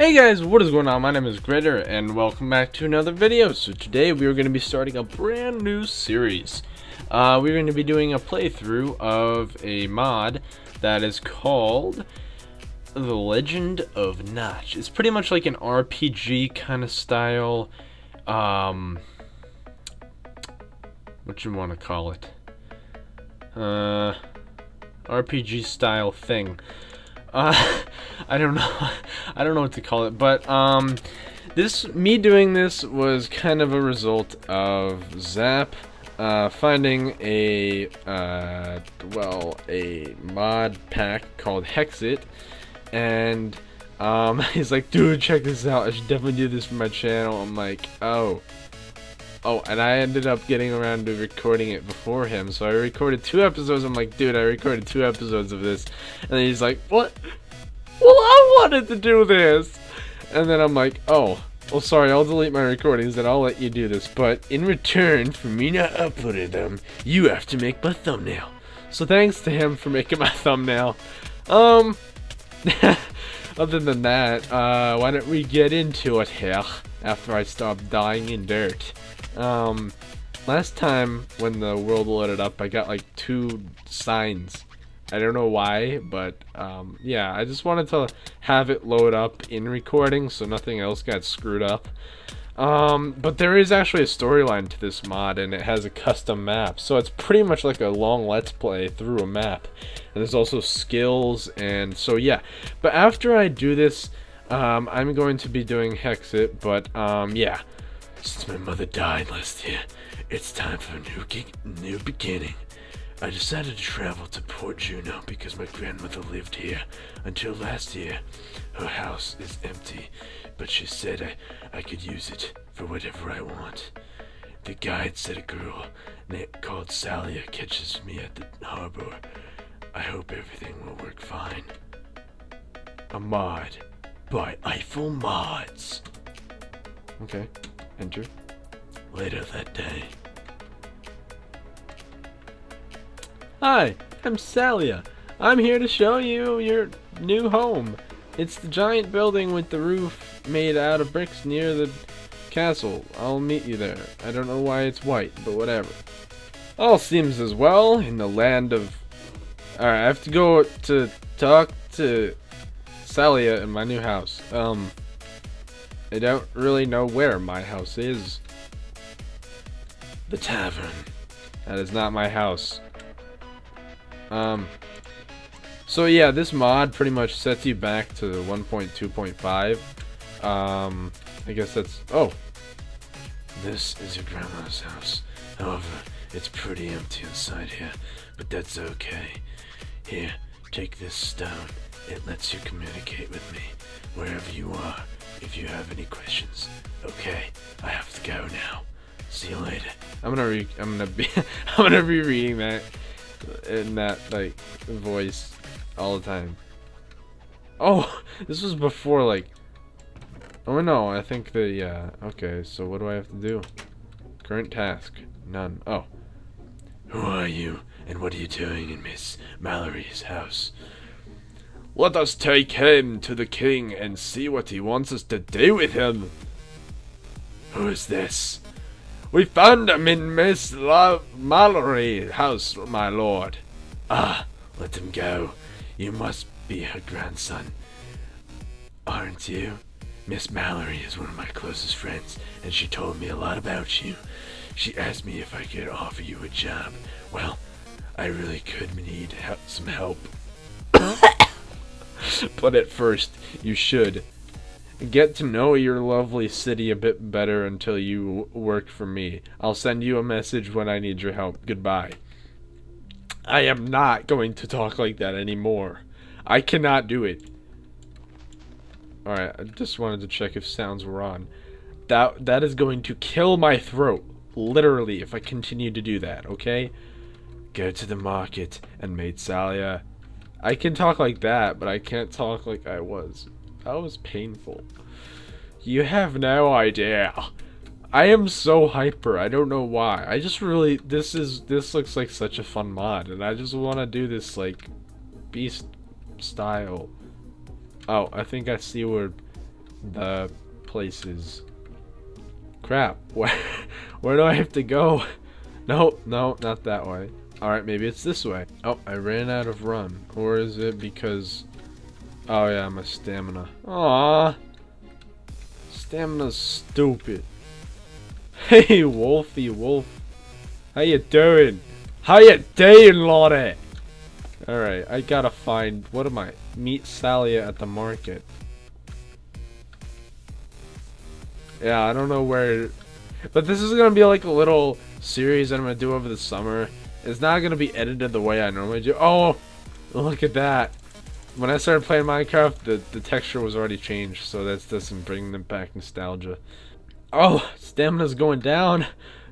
Hey guys, what is going on? My name is Greatr, and welcome back to another video. So today we are going to be starting a brand new series. Uh, we're going to be doing a playthrough of a mod that is called The Legend of Notch. It's pretty much like an RPG kind of style, um, what you want to call it, uh, RPG style thing. Uh, I don't know. I don't know what to call it, but um, this me doing this was kind of a result of Zap uh, finding a uh, well a mod pack called Hexxit, and um, he's like, dude, check this out. I should definitely do this for my channel. I'm like, oh. Oh, and I ended up getting around to recording it before him, so I recorded two episodes. I'm like, dude, I recorded two episodes of this. And then he's like, what? Well, I wanted to do this! And then I'm like, oh, well, sorry, I'll delete my recordings and I'll let you do this. But in return for me not uploading them, you have to make my thumbnail. So thanks to him for making my thumbnail. Um, other than that, uh, why don't we get into it here after I stop dying in dirt. Um, last time when the world loaded up, I got like two signs. I don't know why, but um, yeah, I just wanted to have it load up in recording so nothing else got screwed up. Um, but there is actually a storyline to this mod and it has a custom map. So it's pretty much like a long let's play through a map. And there's also skills and so yeah. But after I do this, um, I'm going to be doing Hexxit, but um, yeah. Since my mother died last year, it's time for a new, new beginning. I decided to travel to Port Juno because my grandmother lived here until last year. Her house is empty, but she said I, I could use it for whatever I want. The guide said a girl called Salia catches me at the harbor. I hope everything will work fine. A mod by Eiffel Mods. Okay. Enter. Later that day. Hi, I'm Salia. I'm here to show you your new home. It's the giant building with the roof made out of bricks near the castle. I'll meet you there. I don't know why it's white, but whatever. All seems as well in the land of... Alright, I have to go to talk to Salia in my new house. Um, I don't really know where my house is. The tavern. That is not my house. Um, so yeah, this mod pretty much sets you back to 1.2.5. Um, I guess that's... Oh! This is your grandma's house. However, it's pretty empty inside here, but that's okay. Here, take this stone. It lets you communicate with me, wherever you are if you have any questions. Okay, I have to go now. See you later. I'm gonna re I'm gonna be I'm gonna be reading that in that like voice all the time. Oh, this was before like Oh no, I think the yeah, okay, so what do I have to do? Current task. None. Oh. Who are you and what are you doing in Miss Mallory's house? Let us take him to the king and see what he wants us to do with him. Who is this? We found him in Miss La Mallory's house, my lord. Ah, let him go. You must be her grandson. Aren't you? Miss Mallory is one of my closest friends, and she told me a lot about you. She asked me if I could offer you a job. Well, I really could need some help. but at first, you should get to know your lovely city a bit better until you work for me. I'll send you a message when I need your help. Goodbye. I am not going to talk like that anymore. I cannot do it. Alright, I just wanted to check if sounds were on. That That is going to kill my throat. Literally, if I continue to do that, okay? Go to the market and meet Salia I can talk like that, but I can't talk like I was. That was painful. You have no idea. I am so hyper. I don't know why. I just really this is this looks like such a fun mod and I just want to do this like beast style. Oh, I think I see where the places. Crap. Where, where do I have to go? No, no, not that way. Alright, maybe it's this way. Oh, I ran out of run. Or is it because... Oh yeah, my stamina. Aww. Stamina's stupid. Hey, Wolfie Wolf. How you doing? How you doing, Lottie? Alright, I gotta find... What am I? Meet Salia at the market. Yeah, I don't know where... But this is gonna be like a little series that I'm gonna do over the summer. It's not gonna be edited the way I normally do. Oh! Look at that. When I started playing Minecraft, the, the texture was already changed, so that's and bringing them back nostalgia. Oh! Stamina's going down!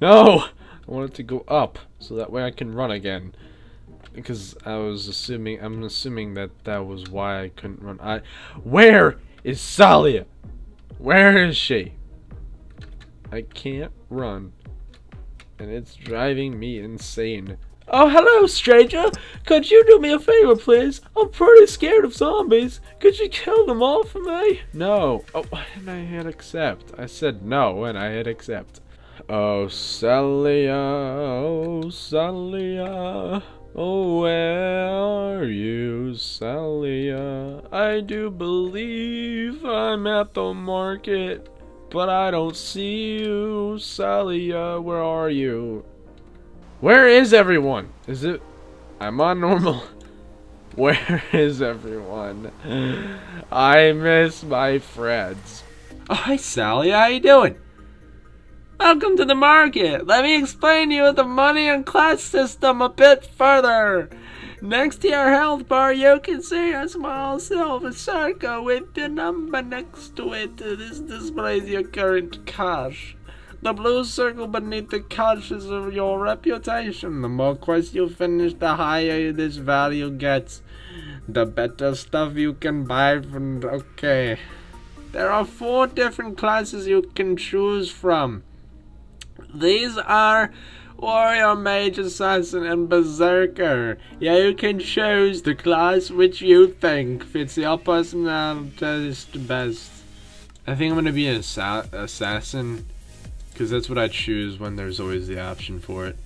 No! I want it to go up, so that way I can run again. Because I was assuming, I'm assuming that that was why I couldn't run. I, Where is Salia? Where is she? I can't run. And it's driving me insane. Oh, hello, stranger. Could you do me a favor, please? I'm pretty scared of zombies. Could you kill them all for me? No. Oh, and I hit accept. I said no, and I hit accept. Oh, Salia, oh, Salia. Oh, where are you, Salia? I do believe I'm at the market. But I don't see you, Salia. Uh, where are you? Where is everyone? Is it... I'm on normal. Where is everyone? I miss my friends. Oh, hi, Sally. How you doing? Welcome to the market. Let me explain to you the money and class system a bit further. Next to your health bar, you can see a small silver circle with the number next to it. This displays your current cash. The blue circle beneath the cash is of your reputation. The more quests you finish, the higher this value gets. The better stuff you can buy from... Okay. There are four different classes you can choose from. These are Warrior, Mage, Assassin, and Berserker. Yeah, you can choose the class which you think fits your personality best. I think I'm gonna be an assa assassin, because that's what I choose when there's always the option for it.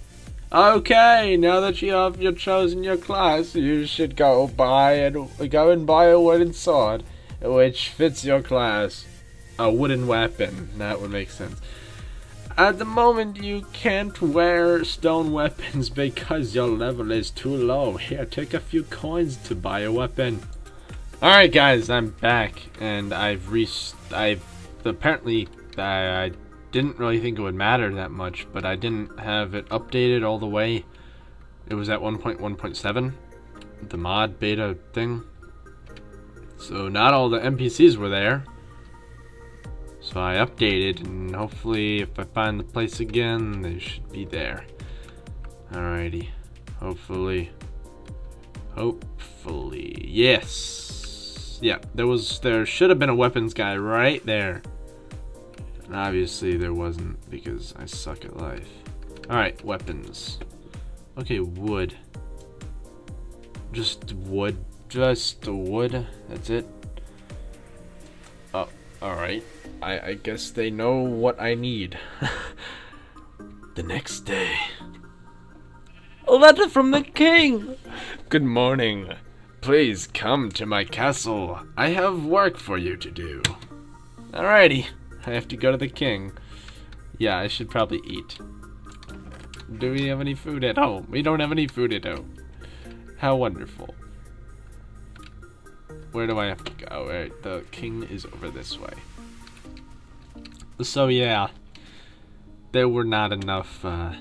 Okay, now that you have your chosen your class, you should go buy and go and buy a wooden sword, which fits your class. A wooden weapon. That would make sense. At the moment, you can't wear stone weapons because your level is too low. Here, take a few coins to buy a weapon. Alright guys, I'm back, and I've reached, I've apparently, I, I didn't really think it would matter that much, but I didn't have it updated all the way. It was at 1.1.7, the mod beta thing. So not all the NPCs were there. So I updated, and hopefully if I find the place again, they should be there. Alrighty. Hopefully. Hopefully. Yes! Yeah, there was, there should have been a weapons guy right there. And obviously there wasn't, because I suck at life. Alright, weapons. Okay, wood. Just wood. Just wood. That's it. Oh, alright. I, I guess they know what I need. the next day. A letter from the king! Good morning. Please come to my castle. I have work for you to do. Alrighty. I have to go to the king. Yeah, I should probably eat. Do we have any food at home? We don't have any food at home. How wonderful. Where do I have to go? Right, the king is over this way. So yeah, there were not enough, uh,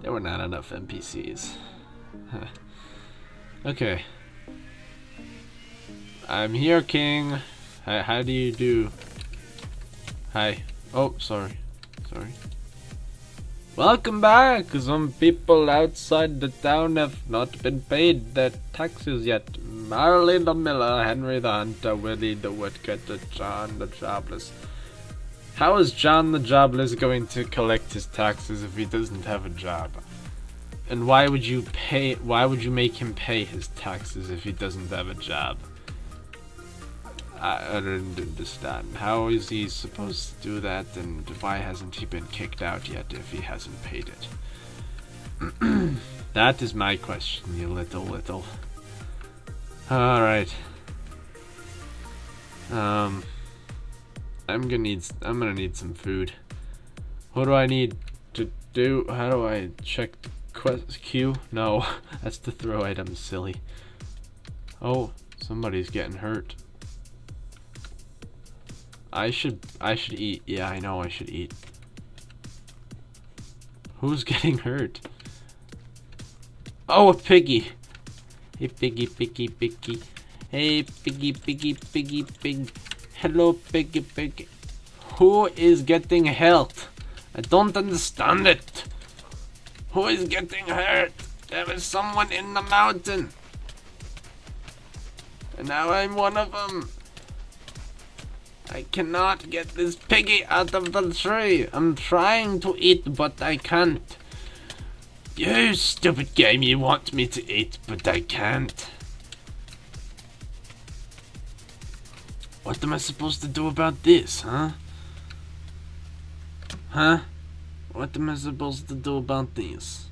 there were not enough NPCs. okay. I'm here, King. How, how do you do? Hi. Oh, sorry. Sorry. Welcome back! Some people outside the town have not been paid their taxes yet. Marley the Miller, Henry the Hunter, Willie the Woodcutter, John the Jobless. How is John the Jobless going to collect his taxes if he doesn't have a job? And why would you pay, why would you make him pay his taxes if he doesn't have a job? I, don't understand. How is he supposed to do that, and why hasn't he been kicked out yet if he hasn't paid it? that is my question, you little little. Alright. Um, I'm gonna need, I'm gonna need some food. What do I need to do? How do I check the quest queue? No, that's to throw items, silly. Oh, somebody's getting hurt. I should I should eat. Yeah, I know I should eat. Who's getting hurt? Oh, a piggy. Hey, piggy, piggy, piggy. Hey, piggy, piggy, piggy, pig. Hello, piggy, piggy. Who is getting hurt? I don't understand it. Who is getting hurt? There is someone in the mountain. And now I'm one of them. I cannot get this piggy out of the tree. I'm trying to eat, but I can't. You stupid game, you want me to eat, but I can't. What am I supposed to do about this, huh? Huh? What am I supposed to do about this?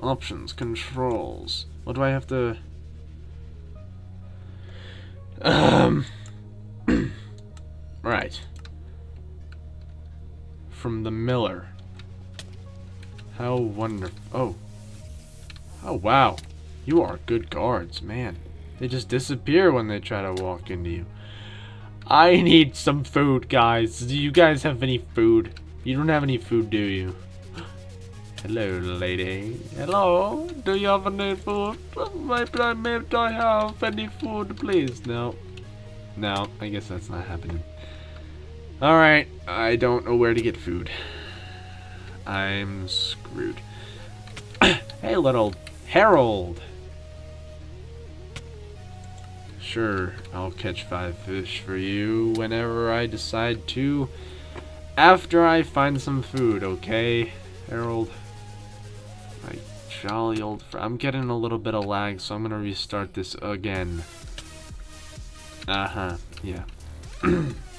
Options, controls. What do I have to... Um... right. From the miller. How wonderful. Oh. Oh, wow. You are good guards, man. They just disappear when they try to walk into you. I need some food, guys. Do you guys have any food? You don't have any food, do you? Hello, lady. Hello? Do you have any food? Maybe, maybe I have any food, please. No. No, I guess that's not happening. Alright, I don't know where to get food. I'm screwed. hey, little Harold. Sure, I'll catch five fish for you whenever I decide to. After I find some food, okay, Harold? My jolly old friend. I'm getting a little bit of lag, so I'm gonna restart this again. Uh-huh, yeah.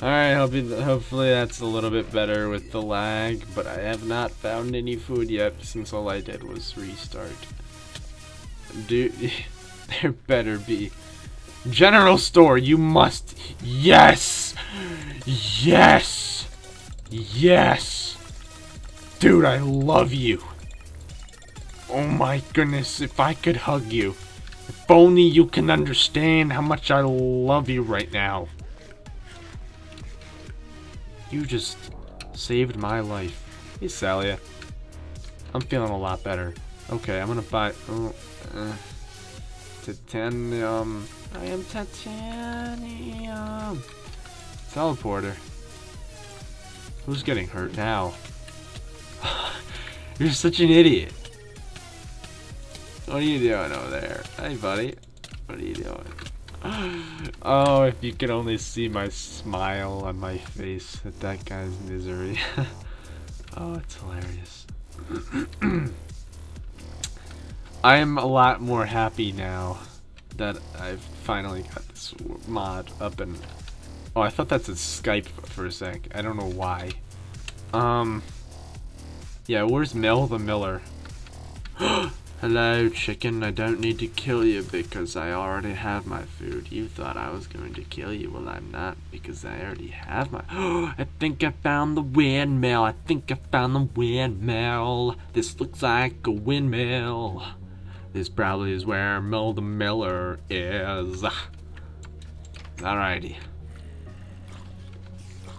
Alright, hopefully that's a little bit better with the lag, but I have not found any food yet since all I did was restart. Dude, there better be. General store, you must. Yes! Yes! Yes! Dude, I love you. Oh my goodness, if I could hug you. If only you can understand how much I love you right now. You just saved my life. Hey, Salia. I'm feeling a lot better. Okay, I'm gonna buy... Oh, uh, titanium. I am titanium. Teleporter. Who's getting hurt now? You're such an idiot. What are you doing over there? Hey, buddy. What are you doing? oh, if you could only see my smile on my face at that guy's misery. oh, it's hilarious. I'm a lot more happy now that I've finally got this mod up and... Oh, I thought that's a Skype for a sec. I don't know why. Um... Yeah, where's Mel the Miller? Hello, chicken. I don't need to kill you because I already have my food. You thought I was going to kill you. Well, I'm not because I already have my... I think I found the windmill. I think I found the windmill. This looks like a windmill. This probably is where Mel the Miller is. Alrighty.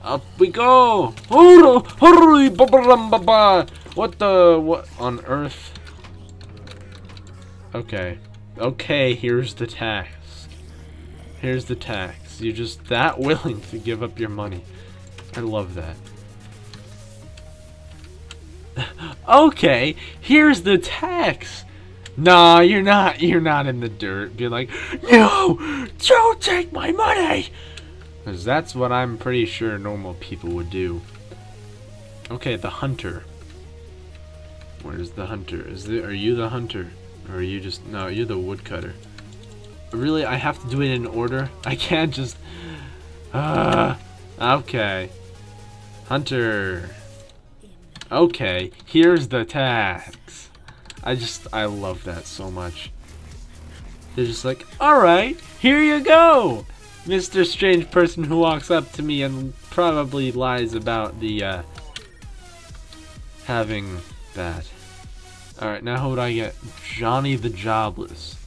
Up we go! Hurry! What the... what on earth? Okay. Okay, here's the tax. Here's the tax. You're just that willing to give up your money. I love that. okay, here's the tax. Nah, you're not. You're not in the dirt. Be like, no, don't take my money. Because that's what I'm pretty sure normal people would do. Okay, the hunter. Where's the hunter? Is it? Are you the hunter? Or you just... No, you're the woodcutter. really, I have to do it in order. I can't just. Uh, okay. Hunter. Okay, here's the tax. I just, I love that so much. They're just like, alright, here you go! Mr. Strange person who walks up to me and probably lies about the, uh, having that. Alright, now who would I get? Johnny the Jobless.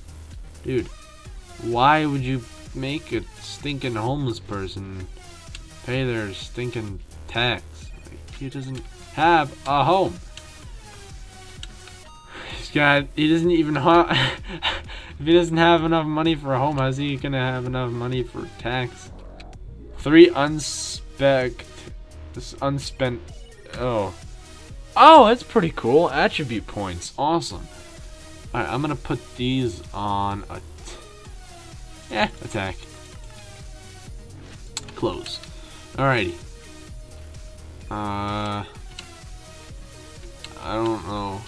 Dude, why would you make a stinking homeless person pay their stinking tax? He doesn't have a home. He's got, he doesn't even have, if he doesn't have enough money for a home, how's he gonna have enough money for tax? Three unspec, this unspent, oh. Oh, that's pretty cool. Attribute points. Awesome. Alright, I'm gonna put these on a yeah, attack. Close. Alrighty. Uh, I don't know.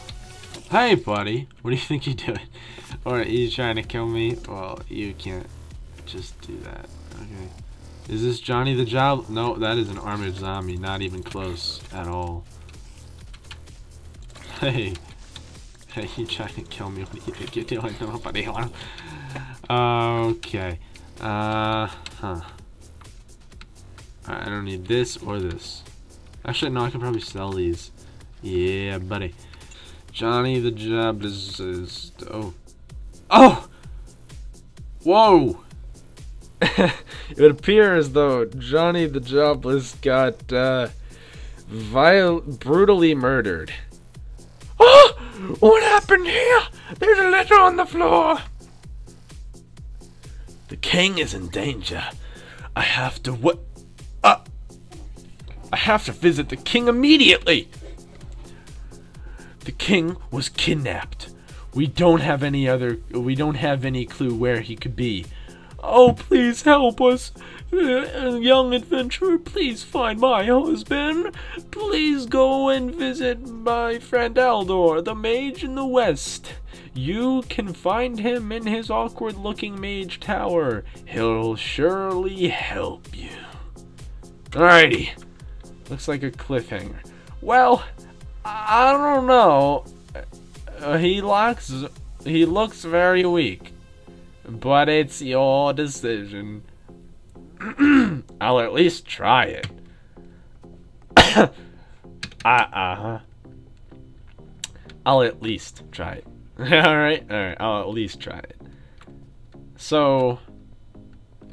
Hey, buddy. What do you think you're doing? Or are you trying to kill me? Well, you can't just do that. Okay. Is this Johnny the Job? No, that is an armored zombie. Not even close at all. Hey. Hey, you trying to kill me? What do you think you're doing? Nobody Okay. Uh, huh. I don't need this or this. Actually, no, I can probably sell these. Yeah, buddy. Johnny the Jobless is... Oh. Oh! Whoa! it appears though Johnny the Jobless got uh, viol brutally murdered. What happened here? There's a letter on the floor. The king is in danger. I have to what? Uh, I have to visit the king immediately. The king was kidnapped. We don't have any other. We don't have any clue where he could be. Oh, please help us. Uh, young adventurer, please find my husband. Please go and visit my friend Aldor, the mage in the west. You can find him in his awkward looking mage tower. He'll surely help you. Alrighty. Looks like a cliffhanger. Well, I don't know. Uh, he looks he looks very weak. But it's your decision. I'll at least try it. uh, uh-huh. I'll at least try it. alright, alright, I'll at least try it. So,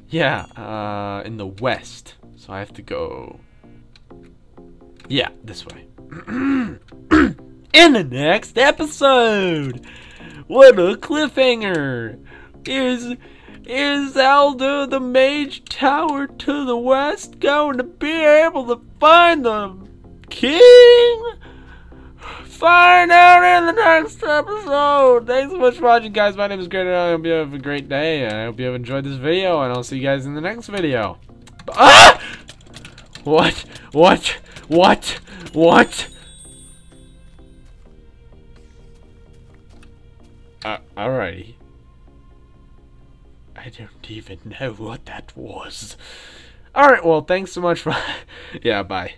yeah, uh, in the west. So I have to go, yeah, this way. in the next episode! What a cliffhanger! Is is Aldo the Mage Tower to the west going to be able to find the king? Find out in the next episode. Thanks so much for watching, guys. My name is Grant. I hope you have a great day. And I hope you have enjoyed this video, and I'll see you guys in the next video. Ah! What? What? What? What? Uh, alrighty. I don't even know what that was. Alright, well, thanks so much for... yeah, bye.